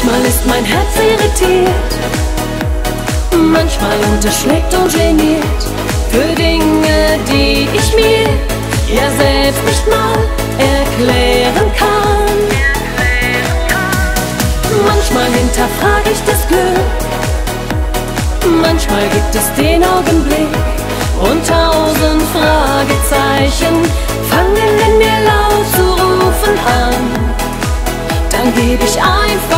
Manchmal ist mein Herz irritiert, manchmal unterschlägt und geniert für Dinge, die ich mir ja selbst nicht mal erklären kann. Manchmal hinterfrage ich das Glück, manchmal gibt es den Augenblick und tausend Fragezeichen fangen in mir laut zu rufen an. Dann gebe ich einfach